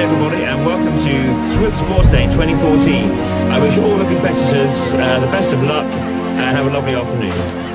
everybody, and welcome to Swift Sports Day 2014. I wish all the competitors uh, the best of luck and have a lovely afternoon.